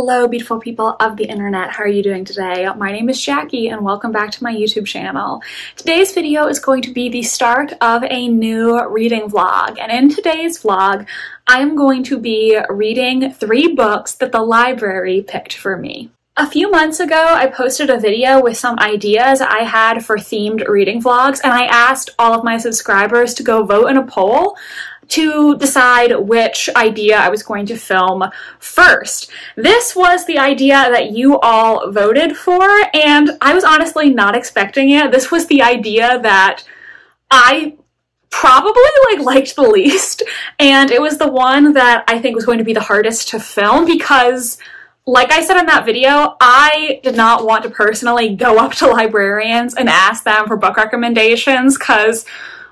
Hello, beautiful people of the internet. How are you doing today? My name is Jackie and welcome back to my YouTube channel. Today's video is going to be the start of a new reading vlog. And in today's vlog, I am going to be reading three books that the library picked for me. A few months ago, I posted a video with some ideas I had for themed reading vlogs, and I asked all of my subscribers to go vote in a poll to decide which idea I was going to film first. This was the idea that you all voted for, and I was honestly not expecting it. This was the idea that I probably like liked the least, and it was the one that I think was going to be the hardest to film because like I said in that video, I did not want to personally go up to librarians and ask them for book recommendations because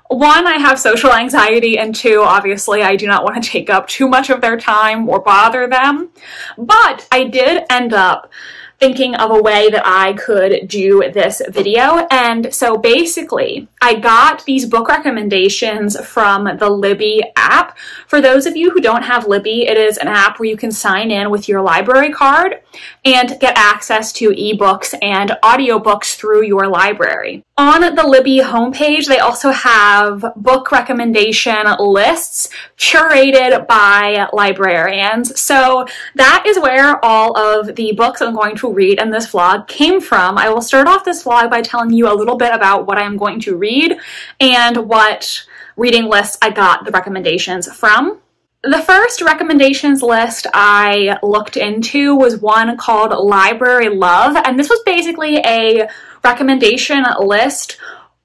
one, I have social anxiety, and two, obviously, I do not want to take up too much of their time or bother them. But I did end up thinking of a way that I could do this video. And so basically, I got these book recommendations from the Libby app. For those of you who don't have Libby, it is an app where you can sign in with your library card and get access to ebooks and audiobooks through your library. On the Libby homepage, they also have book recommendation lists curated by librarians. So that is where all of the books I'm going to read in this vlog came from. I will start off this vlog by telling you a little bit about what I'm going to read and what reading lists I got the recommendations from. The first recommendations list I looked into was one called Library Love, and this was basically a recommendation list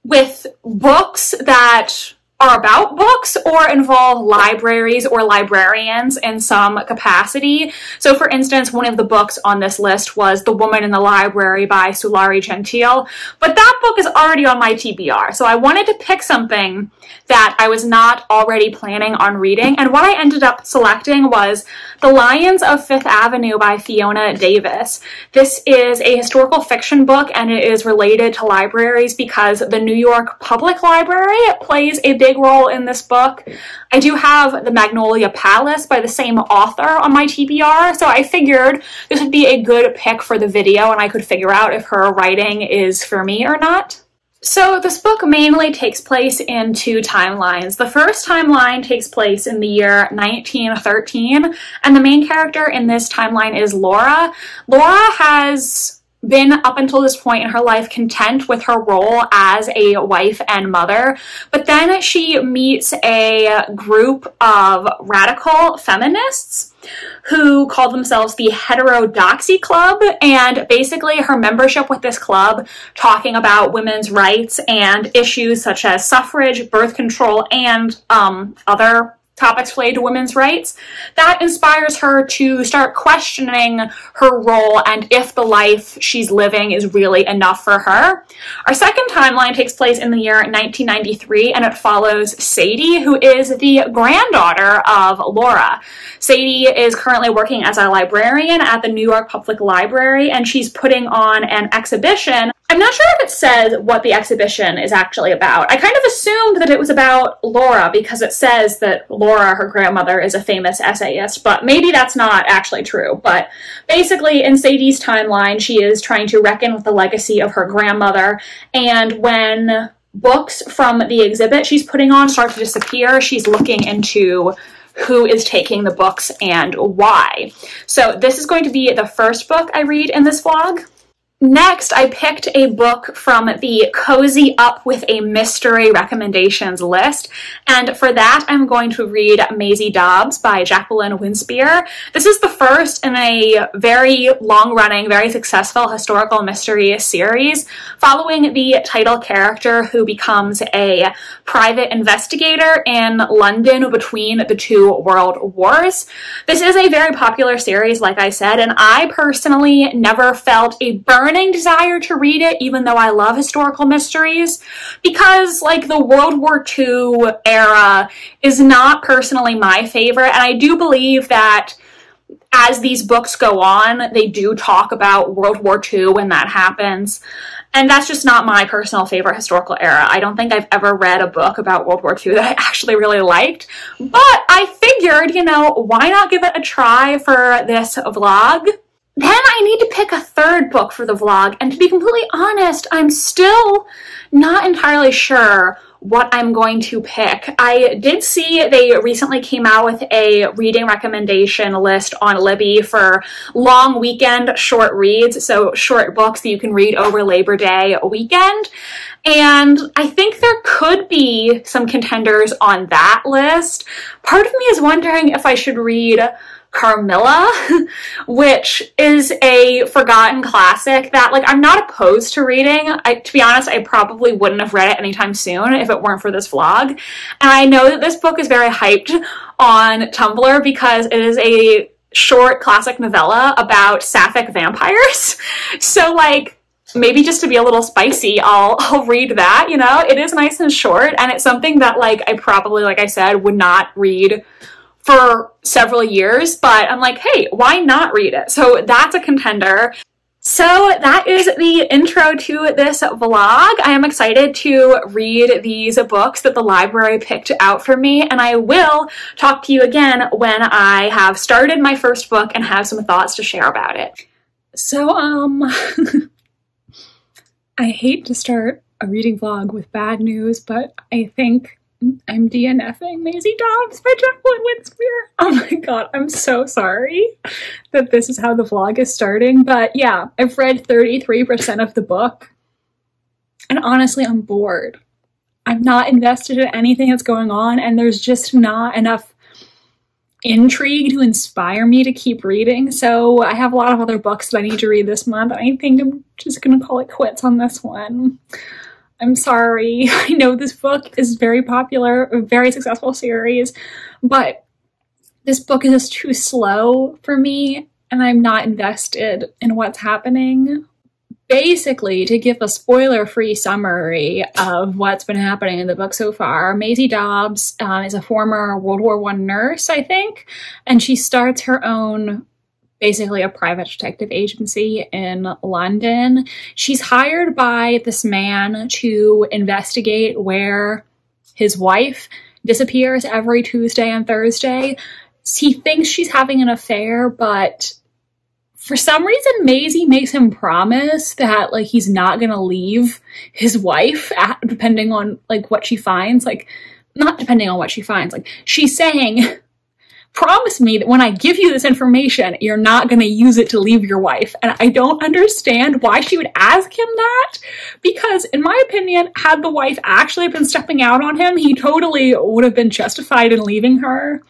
with books that are about books or involve libraries or librarians in some capacity. So for instance, one of the books on this list was The Woman in the Library by Sulari Gentill, but that book is already on my TBR. So I wanted to pick something that I was not already planning on reading. And what I ended up selecting was The Lions of Fifth Avenue by Fiona Davis. This is a historical fiction book and it is related to libraries because the New York Public Library plays a big role in this book. I do have The Magnolia Palace by the same author on my TBR, so I figured this would be a good pick for the video and I could figure out if her writing is for me or not. So this book mainly takes place in two timelines. The first timeline takes place in the year 1913, and the main character in this timeline is Laura. Laura has been up until this point in her life content with her role as a wife and mother, but then she meets a group of radical feminists who call themselves the Heterodoxy Club, and basically her membership with this club talking about women's rights and issues such as suffrage, birth control, and um, other topics related to women's rights, that inspires her to start questioning her role and if the life she's living is really enough for her. Our second timeline takes place in the year 1993 and it follows Sadie, who is the granddaughter of Laura. Sadie is currently working as a librarian at the New York Public Library and she's putting on an exhibition I'm not sure if it says what the exhibition is actually about. I kind of assumed that it was about Laura because it says that Laura, her grandmother, is a famous essayist, but maybe that's not actually true. But basically, in Sadie's timeline, she is trying to reckon with the legacy of her grandmother, and when books from the exhibit she's putting on start to disappear, she's looking into who is taking the books and why. So this is going to be the first book I read in this vlog. Next, I picked a book from the Cozy Up with a Mystery recommendations list, and for that I'm going to read Maisie Dobbs by Jacqueline Winspear. This is the first in a very long-running, very successful historical mystery series, following the title character who becomes a private investigator in London between the two world wars. This is a very popular series, like I said, and I personally never felt a burn burning desire to read it, even though I love historical mysteries, because like the World War II era is not personally my favorite, and I do believe that as these books go on, they do talk about World War II when that happens. And that's just not my personal favorite historical era. I don't think I've ever read a book about World War II that I actually really liked. But I figured, you know, why not give it a try for this vlog? Then I need to pick a third book for the vlog. And to be completely honest, I'm still not entirely sure what I'm going to pick. I did see they recently came out with a reading recommendation list on Libby for long weekend short reads, so short books that you can read over Labor Day weekend. And I think there could be some contenders on that list. Part of me is wondering if I should read Carmilla, which is a forgotten classic that like I'm not opposed to reading. I, to be honest, I probably wouldn't have read it anytime soon if it weren't for this vlog. And I know that this book is very hyped on Tumblr because it is a short classic novella about sapphic vampires. So like maybe just to be a little spicy, I'll I'll read that, you know? It is nice and short and it's something that like I probably like I said would not read for several years, but I'm like, hey, why not read it? So that's a contender. So that is the intro to this vlog. I am excited to read these books that the library picked out for me, and I will talk to you again when I have started my first book and have some thoughts to share about it. So, um, I hate to start a reading vlog with bad news, but I think I'm DNFing Maisie Dobbs by Jacqueline Winspear. Oh my god, I'm so sorry that this is how the vlog is starting. But yeah, I've read 33% of the book. And honestly, I'm bored. I'm not invested in anything that's going on, and there's just not enough intrigue to inspire me to keep reading. So I have a lot of other books that I need to read this month. I think I'm just gonna call it quits on this one. I'm sorry. I know this book is very popular, a very successful series, but this book is just too slow for me and I'm not invested in what's happening. Basically, to give a spoiler free summary of what's been happening in the book so far, Maisie Dobbs um, is a former World War I nurse, I think, and she starts her own basically a private detective agency in London. She's hired by this man to investigate where his wife disappears every Tuesday and Thursday. He thinks she's having an affair, but for some reason Maisie makes him promise that like he's not going to leave his wife at, depending on like what she finds like not depending on what she finds like she's saying promise me that when I give you this information, you're not going to use it to leave your wife. And I don't understand why she would ask him that because in my opinion, had the wife actually been stepping out on him, he totally would have been justified in leaving her.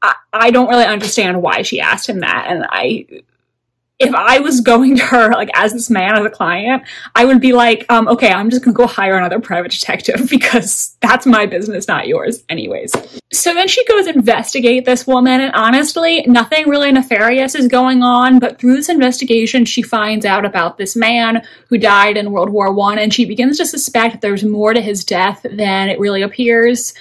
I, I don't really understand why she asked him that. And I if I was going to her, like, as this man, as a client, I would be like, um, okay, I'm just gonna go hire another private detective because that's my business, not yours, anyways. So then she goes investigate this woman, and honestly, nothing really nefarious is going on, but through this investigation, she finds out about this man who died in World War One, and she begins to suspect there's more to his death than it really appears.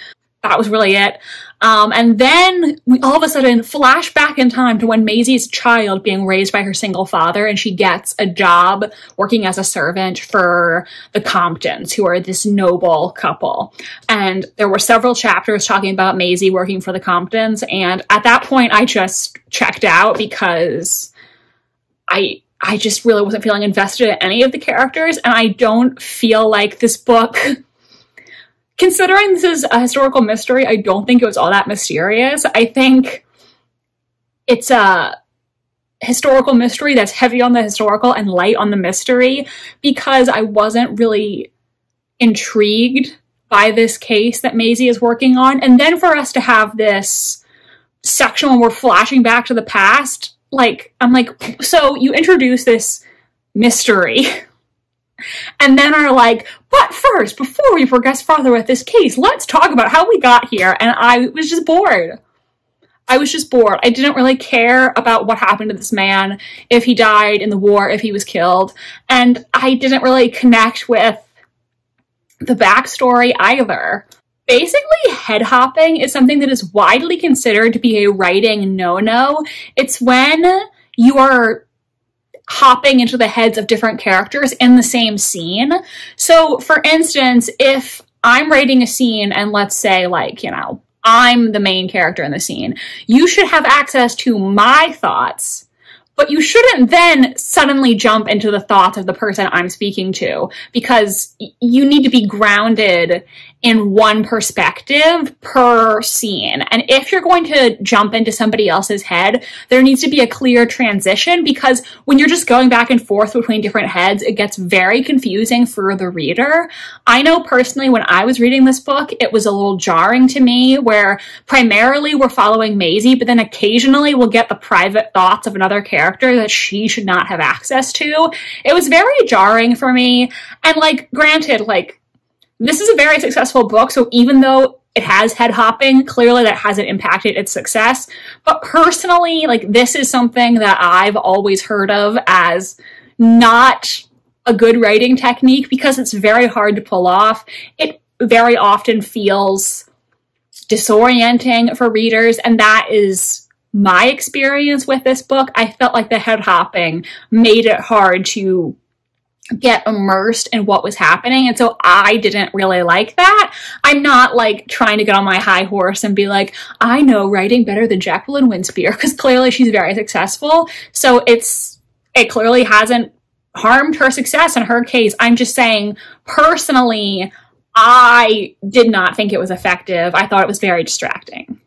That was really it. Um, and then we all of a sudden flash back in time to when Maisie's child being raised by her single father and she gets a job working as a servant for the Comptons, who are this noble couple. And there were several chapters talking about Maisie working for the Comptons. And at that point, I just checked out because I I just really wasn't feeling invested in any of the characters. And I don't feel like this book considering this is a historical mystery, I don't think it was all that mysterious. I think it's a historical mystery that's heavy on the historical and light on the mystery because I wasn't really intrigued by this case that Maisie is working on. And then for us to have this section when we're flashing back to the past, like, I'm like, so you introduce this mystery and then are like, but first, before we progress farther with this case, let's talk about how we got here. And I was just bored. I was just bored. I didn't really care about what happened to this man, if he died in the war, if he was killed. And I didn't really connect with the backstory either. Basically, head hopping is something that is widely considered to be a writing no no. It's when you are hopping into the heads of different characters in the same scene. So, for instance, if I'm writing a scene and let's say, like, you know, I'm the main character in the scene, you should have access to my thoughts but you shouldn't then suddenly jump into the thoughts of the person I'm speaking to because you need to be grounded in one perspective per scene. And if you're going to jump into somebody else's head, there needs to be a clear transition because when you're just going back and forth between different heads, it gets very confusing for the reader. I know personally when I was reading this book, it was a little jarring to me where primarily we're following Maisie, but then occasionally we'll get the private thoughts of another character that she should not have access to. It was very jarring for me. And like, granted, like, this is a very successful book, so even though it has head hopping, clearly that hasn't impacted its success. But personally, like this is something that I've always heard of as not a good writing technique because it's very hard to pull off. It very often feels disorienting for readers, and that is my experience with this book. I felt like the head hopping made it hard to get immersed in what was happening. And so I didn't really like that. I'm not like trying to get on my high horse and be like, I know writing better than Jacqueline Winspear because clearly she's very successful. So it's, it clearly hasn't harmed her success in her case. I'm just saying personally, I did not think it was effective. I thought it was very distracting.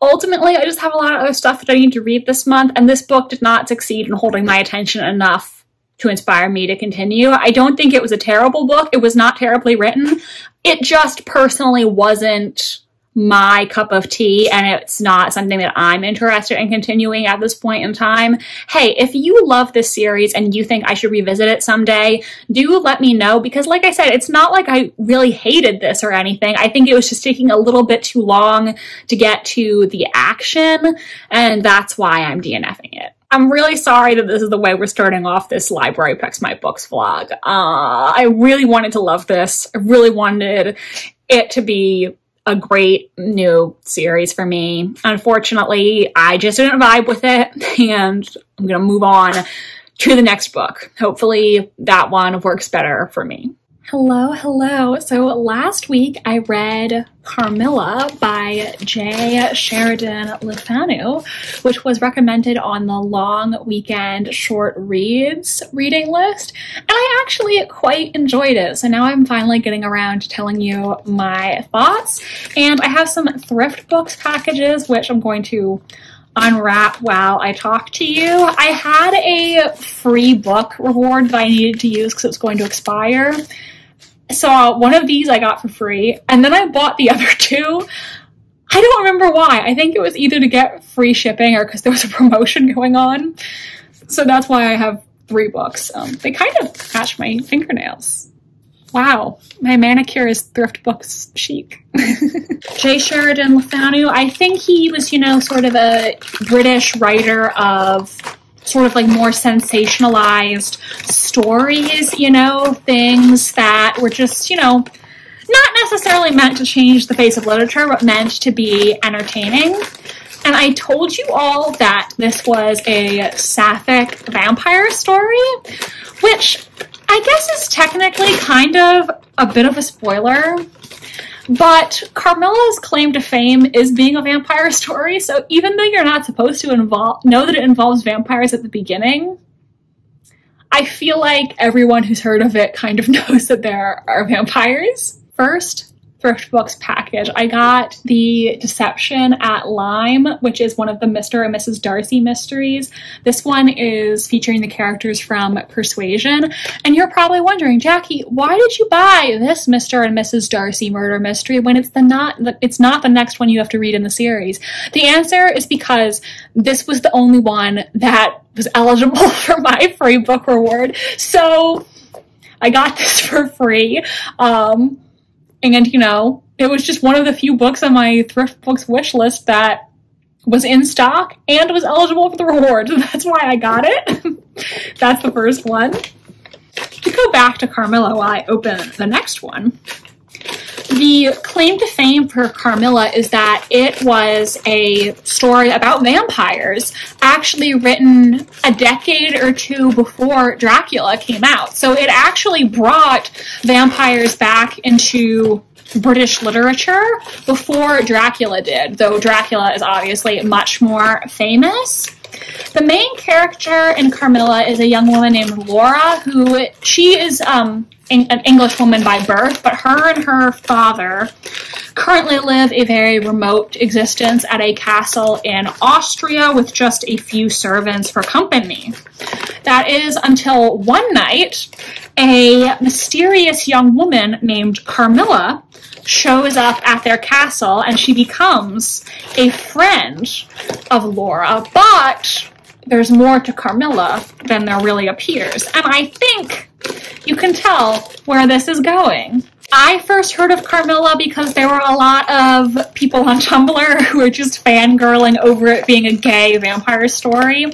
Ultimately, I just have a lot of other stuff that I need to read this month, and this book did not succeed in holding my attention enough to inspire me to continue. I don't think it was a terrible book. It was not terribly written. It just personally wasn't my cup of tea and it's not something that I'm interested in continuing at this point in time. Hey, if you love this series and you think I should revisit it someday, do let me know because like I said, it's not like I really hated this or anything. I think it was just taking a little bit too long to get to the action and that's why I'm DNFing it. I'm really sorry that this is the way we're starting off this Library Picks My Books vlog. Uh, I really wanted to love this. I really wanted it to be a great new series for me. Unfortunately, I just didn't vibe with it, and I'm going to move on to the next book. Hopefully, that one works better for me. Hello, hello. So last week I read Carmilla by J. Sheridan Le Fanu, which was recommended on the long weekend short reads reading list. And I actually quite enjoyed it. So now I'm finally getting around to telling you my thoughts. And I have some thrift books packages, which I'm going to unwrap while I talk to you. I had a free book reward that I needed to use because it was going to expire saw one of these I got for free, and then I bought the other two. I don't remember why. I think it was either to get free shipping or because there was a promotion going on. So that's why I have three books. Um, they kind of match my fingernails. Wow, my manicure is thrift books chic. J. Sheridan Le Fanu, I think he was, you know, sort of a British writer of sort of like more sensationalized stories, you know, things that were just, you know, not necessarily meant to change the face of literature, but meant to be entertaining. And I told you all that this was a sapphic vampire story, which I guess is technically kind of a bit of a spoiler but Carmilla's claim to fame is being a vampire story, so even though you're not supposed to involve know that it involves vampires at the beginning, I feel like everyone who's heard of it kind of knows that there are vampires. First, thrift books package. I got the Deception at Lyme, which is one of the Mr. and Mrs. Darcy mysteries. This one is featuring the characters from Persuasion. And you're probably wondering, Jackie, why did you buy this Mr. and Mrs. Darcy murder mystery when it's the not it's not the next one you have to read in the series? The answer is because this was the only one that was eligible for my free book reward. So I got this for free. Um, and, you know, it was just one of the few books on my thrift books wish list that was in stock and was eligible for the reward. That's why I got it. That's the first one. To go back to Carmilla while I open the next one, the claim to fame for Carmilla is that it was a story about vampires, actually written a decade or two before Dracula came out. So it actually brought vampires back into British literature before Dracula did, though Dracula is obviously much more famous. The main character in Carmilla is a young woman named Laura, who she is um, an English woman by birth, but her and her father currently live a very remote existence at a castle in Austria with just a few servants for company. That is until one night, a mysterious young woman named Carmilla shows up at their castle and she becomes a friend of Laura, but there's more to Carmilla than there really appears. And I think you can tell where this is going. I first heard of Carmilla because there were a lot of people on Tumblr who were just fangirling over it being a gay vampire story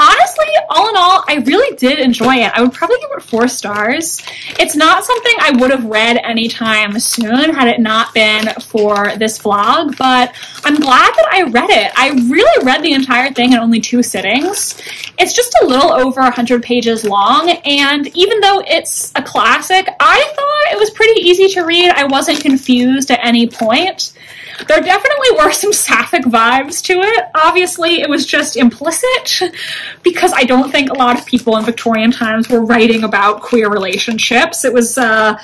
honestly, all in all, I really did enjoy it. I would probably give it four stars. It's not something I would have read anytime soon had it not been for this vlog, but I'm glad that I read it. I really read the entire thing in only two sittings. It's just a little over 100 pages long, and even though it's a classic, I thought it was pretty easy to read. I wasn't confused at any point. There definitely were some sapphic vibes to it. Obviously, it was just implicit because I don't think a lot of people in Victorian times were writing about queer relationships. It was uh,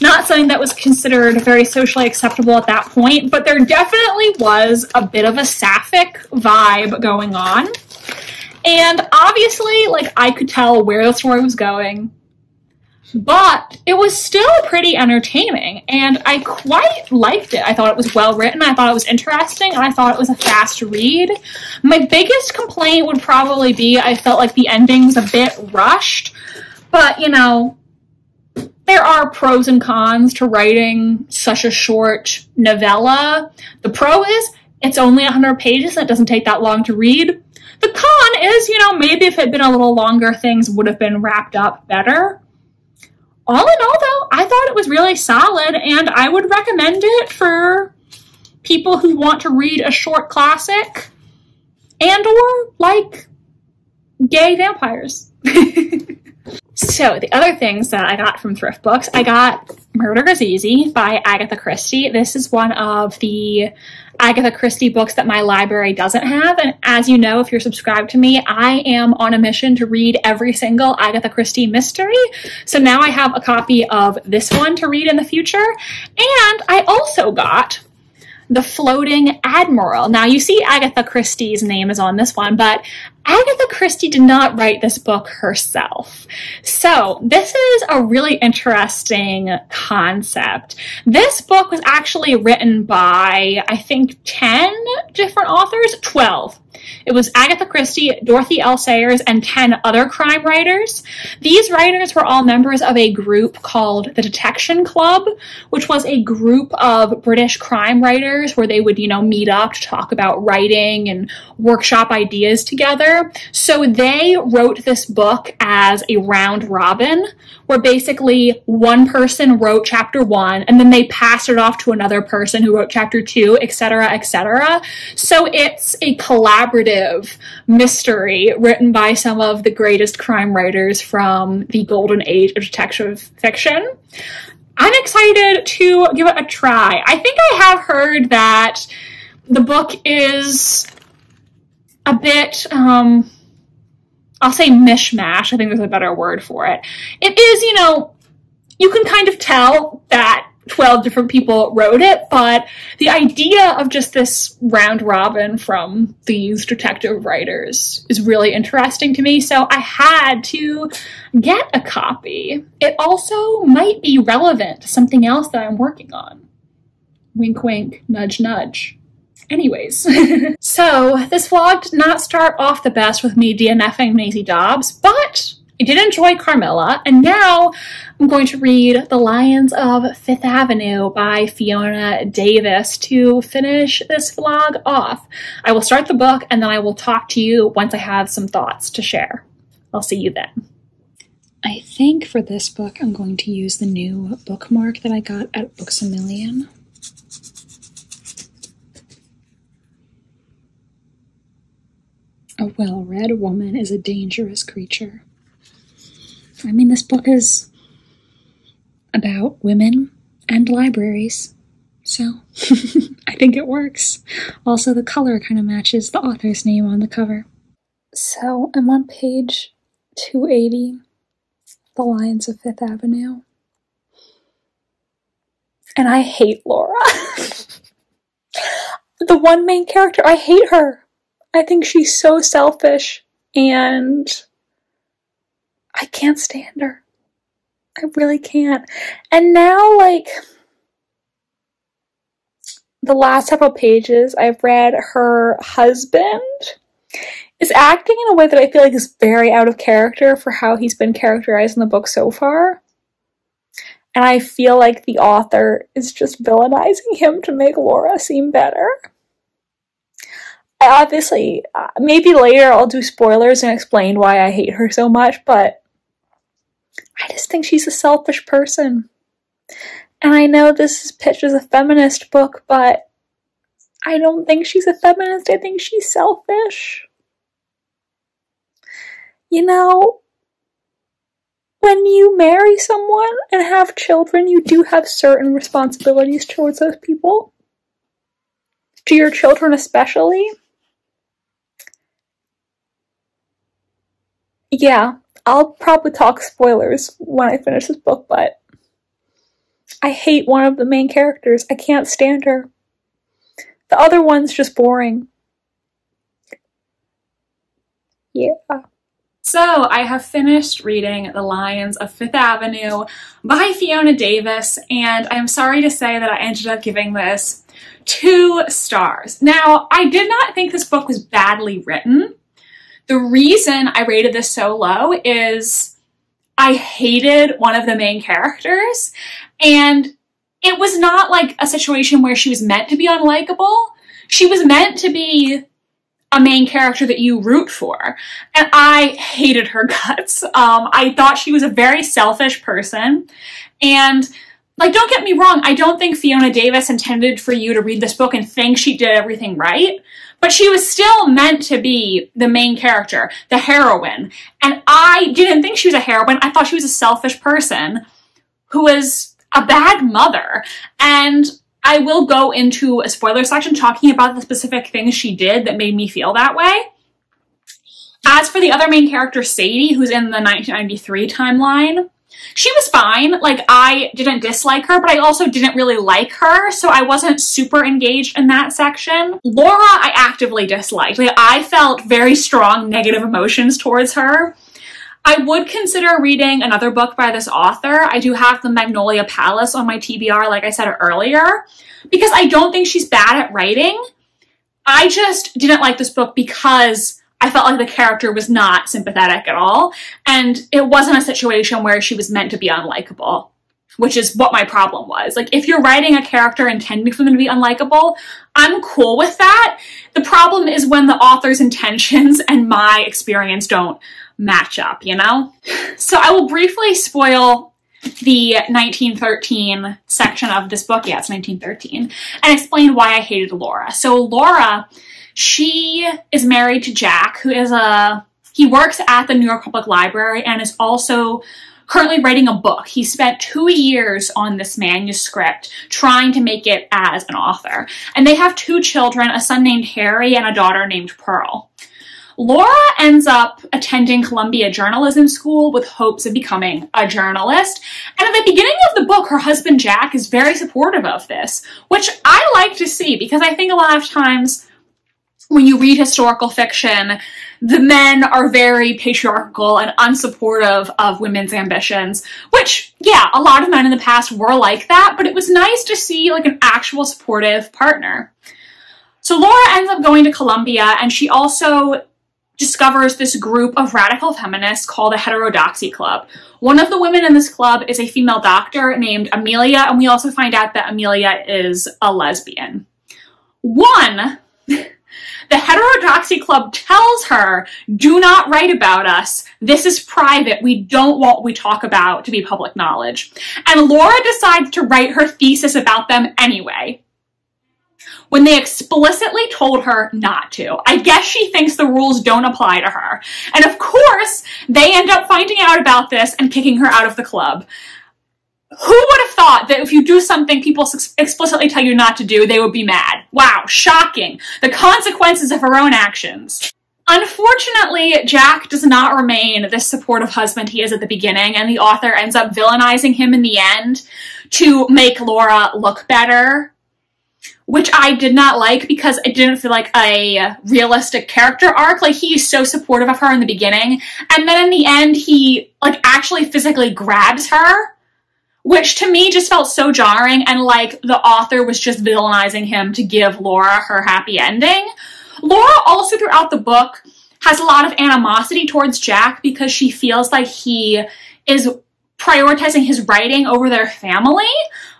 not something that was considered very socially acceptable at that point, but there definitely was a bit of a sapphic vibe going on. And obviously, like, I could tell where the story was going but it was still pretty entertaining and I quite liked it. I thought it was well written, I thought it was interesting, and I thought it was a fast read. My biggest complaint would probably be I felt like the ending's a bit rushed, but you know, there are pros and cons to writing such a short novella. The pro is it's only 100 pages and it doesn't take that long to read. The con is, you know, maybe if it had been a little longer, things would have been wrapped up better all in all, though, I thought it was really solid, and I would recommend it for people who want to read a short classic and or like gay vampires. so the other things that I got from thrift books, I got Murder is Easy by Agatha Christie. This is one of the Agatha Christie books that my library doesn't have. And as you know, if you're subscribed to me, I am on a mission to read every single Agatha Christie mystery. So now I have a copy of this one to read in the future. And I also got the Floating Admiral. Now, you see Agatha Christie's name is on this one, but Agatha Christie did not write this book herself. So, this is a really interesting concept. This book was actually written by, I think, 10 different authors, 12. It was Agatha Christie, Dorothy L. Sayers, and 10 other crime writers. These writers were all members of a group called the Detection Club, which was a group of British crime writers where they would, you know, meet up to talk about writing and workshop ideas together. So they wrote this book as a round robin, where basically one person wrote chapter one and then they passed it off to another person who wrote chapter two, etc., etc. So it's a collaborative mystery written by some of the greatest crime writers from the golden age of detective fiction. I'm excited to give it a try. I think I have heard that the book is a bit um, I'll say mishmash. I think there's a better word for it. It is, you know, you can kind of tell that 12 different people wrote it, but the idea of just this round robin from these detective writers is really interesting to me, so I had to get a copy. It also might be relevant to something else that I'm working on. Wink, wink, nudge, nudge. Anyways, so this vlog did not start off the best with me DNFing Maisie Dobbs, but I did enjoy Carmilla, and now I'm going to read The Lions of Fifth Avenue by Fiona Davis to finish this vlog off. I will start the book and then I will talk to you once I have some thoughts to share. I'll see you then. I think for this book I'm going to use the new bookmark that I got at Books A Million. A well read woman is a dangerous creature. I mean, this book is about women and libraries, so I think it works. Also, the color kind of matches the author's name on the cover. So I'm on page 280, The Lions of Fifth Avenue. And I hate Laura. the one main character, I hate her. I think she's so selfish and I can't stand her. I really can't. And now, like, the last several pages I've read, her husband is acting in a way that I feel like is very out of character for how he's been characterized in the book so far. And I feel like the author is just villainizing him to make Laura seem better. I obviously, uh, maybe later I'll do spoilers and explain why I hate her so much, but I just think she's a selfish person. And I know this is pitched as a feminist book, but I don't think she's a feminist. I think she's selfish. You know, when you marry someone and have children, you do have certain responsibilities towards those people. To your children, especially. Yeah, I'll probably talk spoilers when I finish this book, but I hate one of the main characters. I can't stand her. The other one's just boring. Yeah. So I have finished reading The Lions of Fifth Avenue by Fiona Davis, and I'm sorry to say that I ended up giving this two stars. Now, I did not think this book was badly written. The reason I rated this so low is I hated one of the main characters, and it was not like a situation where she was meant to be unlikable. She was meant to be a main character that you root for. And I hated her guts. Um, I thought she was a very selfish person. And like, don't get me wrong, I don't think Fiona Davis intended for you to read this book and think she did everything right. But she was still meant to be the main character, the heroine. And I didn't think she was a heroine. I thought she was a selfish person who was a bad mother. And I will go into a spoiler section talking about the specific things she did that made me feel that way. As for the other main character, Sadie, who's in the 1993 timeline, she was fine. Like, I didn't dislike her, but I also didn't really like her, so I wasn't super engaged in that section. Laura, I actively disliked. Like, I felt very strong negative emotions towards her. I would consider reading another book by this author. I do have the Magnolia Palace on my TBR, like I said earlier, because I don't think she's bad at writing. I just didn't like this book because I felt like the character was not sympathetic at all, and it wasn't a situation where she was meant to be unlikable, which is what my problem was. Like, if you're writing a character intending for them to be unlikable, I'm cool with that. The problem is when the author's intentions and my experience don't match up, you know? So I will briefly spoil the 1913 section of this book, yeah, it's 1913, and explain why I hated Laura. So Laura, she is married to Jack, who is a, he works at the New York Public Library and is also currently writing a book. He spent two years on this manuscript trying to make it as an author. And they have two children, a son named Harry and a daughter named Pearl. Laura ends up attending Columbia Journalism School with hopes of becoming a journalist. And at the beginning of the book, her husband Jack is very supportive of this, which I like to see because I think a lot of times when you read historical fiction, the men are very patriarchal and unsupportive of women's ambitions, which, yeah, a lot of men in the past were like that, but it was nice to see like an actual supportive partner. So Laura ends up going to Columbia and she also discovers this group of radical feminists called the Heterodoxy Club. One of the women in this club is a female doctor named Amelia, and we also find out that Amelia is a lesbian. One, the Heterodoxy Club tells her, do not write about us. This is private. We don't want what we talk about to be public knowledge. And Laura decides to write her thesis about them anyway when they explicitly told her not to. I guess she thinks the rules don't apply to her. And of course, they end up finding out about this and kicking her out of the club. Who would have thought that if you do something people explicitly tell you not to do, they would be mad? Wow, shocking. The consequences of her own actions. Unfortunately, Jack does not remain this supportive husband he is at the beginning, and the author ends up villainizing him in the end to make Laura look better, which I did not like because it didn't feel like a realistic character arc. Like, he's so supportive of her in the beginning, and then in the end, he, like, actually physically grabs her, which to me just felt so jarring, and like the author was just villainizing him to give Laura her happy ending Laura also throughout the book has a lot of animosity towards Jack because she feels like he is prioritizing his writing over their family,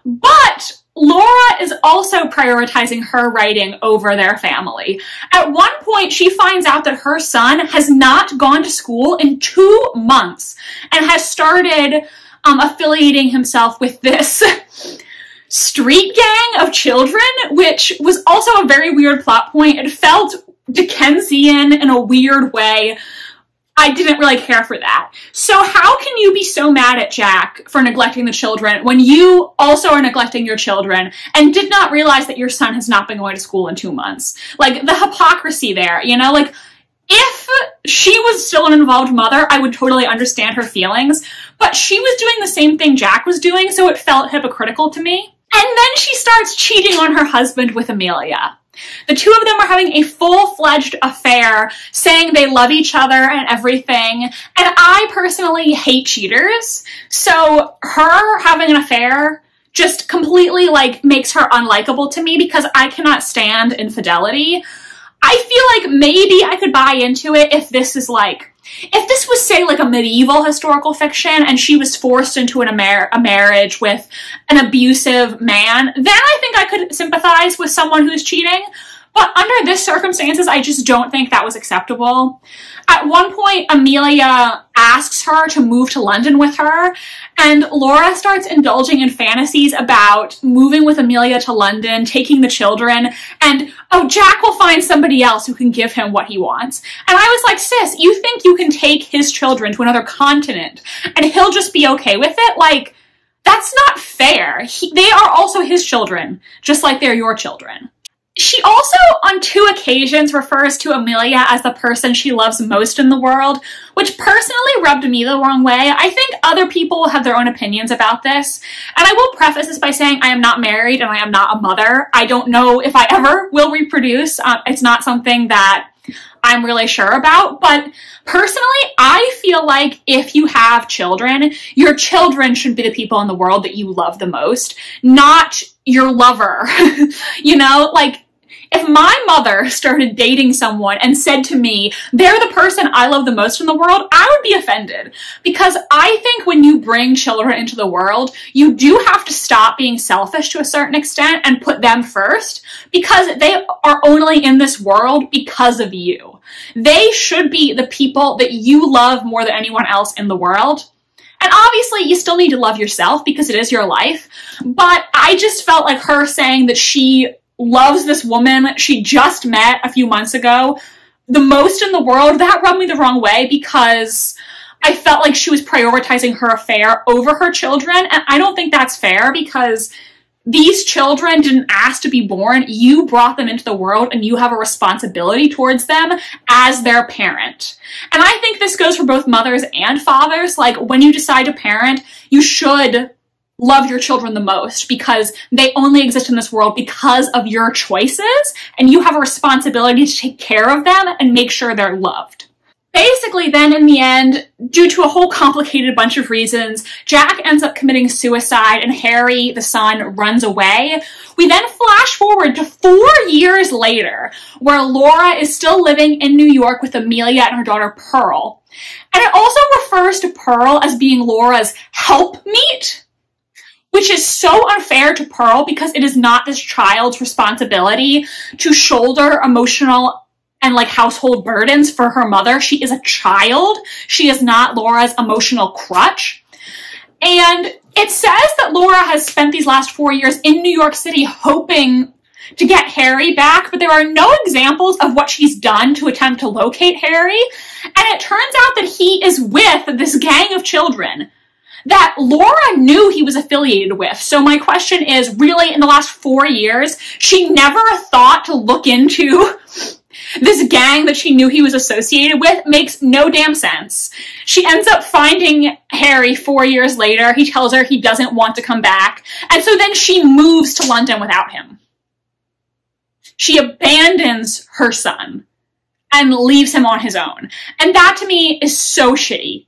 but Laura is also prioritizing her writing over their family. At one point, she finds out that her son has not gone to school in two months and has started um, affiliating himself with this street gang of children, which was also a very weird plot point. It felt Dickensian in a weird way. I didn't really care for that. So how can you be so mad at Jack for neglecting the children when you also are neglecting your children and did not realize that your son has not been going to school in two months? Like the hypocrisy there, you know, like if she was still an involved mother, I would totally understand her feelings, but she was doing the same thing Jack was doing, so it felt hypocritical to me. And then she starts cheating on her husband with Amelia. The two of them are having a full-fledged affair, saying they love each other and everything. And I personally hate cheaters. So her having an affair just completely like makes her unlikable to me because I cannot stand infidelity. I feel like maybe I could buy into it if this is like if this was, say, like a medieval historical fiction and she was forced into an, a marriage with an abusive man, then I think I could sympathize with someone who's cheating. But under this circumstances, I just don't think that was acceptable. At one point, Amelia asks her to move to London with her, and Laura starts indulging in fantasies about moving with Amelia to London, taking the children, and oh, Jack will find somebody else who can give him what he wants. And I was like, sis, you think you can take his children to another continent and he'll just be okay with it? Like, that's not fair. He, they are also his children, just like they're your children. She also, on two occasions, refers to Amelia as the person she loves most in the world, which personally rubbed me the wrong way. I think other people have their own opinions about this. And I will preface this by saying I am not married and I am not a mother. I don't know if I ever will reproduce. Uh, it's not something that I'm really sure about. But personally, I feel like if you have children, your children should be the people in the world that you love the most, not your lover. you know, like if my mother started dating someone and said to me, they're the person I love the most in the world, I would be offended. Because I think when you bring children into the world, you do have to stop being selfish to a certain extent and put them first because they are only in this world because of you. They should be the people that you love more than anyone else in the world. And obviously, you still need to love yourself because it is your life. But I just felt like her saying that she loves this woman she just met a few months ago the most in the world, that rubbed me the wrong way because I felt like she was prioritizing her affair over her children. And I don't think that's fair because these children didn't ask to be born. You brought them into the world and you have a responsibility towards them as their parent. And I think this goes for both mothers and fathers. Like when you decide to parent, you should love your children the most because they only exist in this world because of your choices and you have a responsibility to take care of them and make sure they're loved. Basically, then in the end, due to a whole complicated bunch of reasons, Jack ends up committing suicide and Harry, the son, runs away. We then flash forward to four years later, where Laura is still living in New York with Amelia and her daughter Pearl. And it also refers to Pearl as being Laura's helpmeet, which is so unfair to Pearl because it is not this child's responsibility to shoulder emotional and like household burdens for her mother. She is a child. She is not Laura's emotional crutch. And it says that Laura has spent these last four years in New York City hoping to get Harry back, but there are no examples of what she's done to attempt to locate Harry. And it turns out that he is with this gang of children that Laura knew he was affiliated with. So my question is really in the last four years, she never thought to look into this gang that she knew he was associated with makes no damn sense. She ends up finding Harry four years later. He tells her he doesn't want to come back. And so then she moves to London without him. She abandons her son and leaves him on his own. And that to me is so shitty.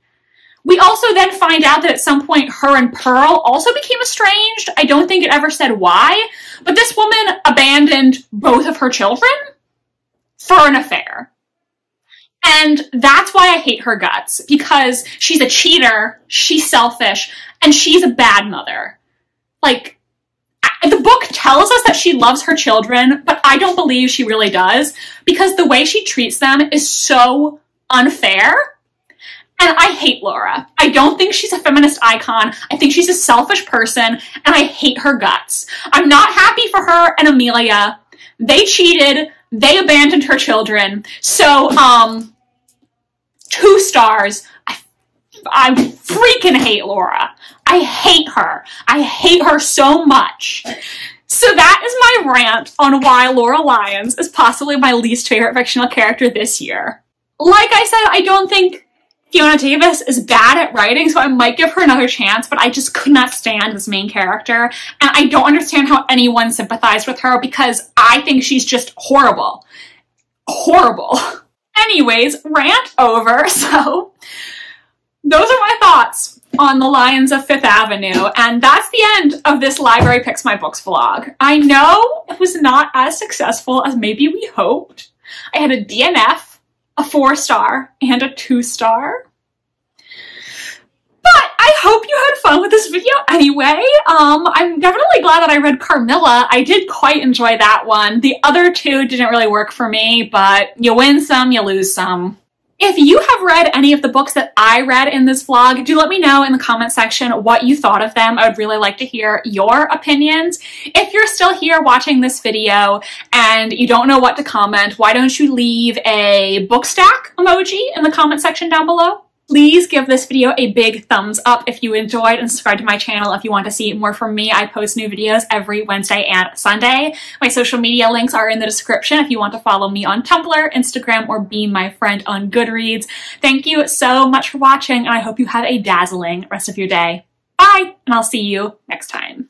We also then find out that at some point her and Pearl also became estranged. I don't think it ever said why, but this woman abandoned both of her children for an affair. And that's why I hate her guts, because she's a cheater, she's selfish, and she's a bad mother. Like, the book tells us that she loves her children, but I don't believe she really does, because the way she treats them is so unfair. And I hate Laura. I don't think she's a feminist icon. I think she's a selfish person, and I hate her guts. I'm not happy for her and Amelia. They cheated. They abandoned her children. So, um, two stars. I, I freaking hate Laura. I hate her. I hate her so much. So that is my rant on why Laura Lyons is possibly my least favorite fictional character this year. Like I said, I don't think Fiona Davis is bad at writing, so I might give her another chance, but I just could not stand this main character. And I don't understand how anyone sympathized with her because I think she's just horrible. Horrible. Anyways, rant over. So those are my thoughts on the Lions of Fifth Avenue. And that's the end of this Library Picks My Books vlog. I know it was not as successful as maybe we hoped. I had a DNF a four star, and a two star. But I hope you had fun with this video anyway. Um, I'm definitely glad that I read Carmilla. I did quite enjoy that one. The other two didn't really work for me, but you win some, you lose some. If you have read any of the books that I read in this vlog, do let me know in the comment section what you thought of them. I would really like to hear your opinions. If you're still here watching this video and you don't know what to comment, why don't you leave a book stack emoji in the comment section down below? Please give this video a big thumbs up if you enjoyed and subscribe to my channel if you want to see more from me. I post new videos every Wednesday and Sunday. My social media links are in the description if you want to follow me on Tumblr, Instagram, or be my friend on Goodreads. Thank you so much for watching and I hope you have a dazzling rest of your day. Bye, and I'll see you next time.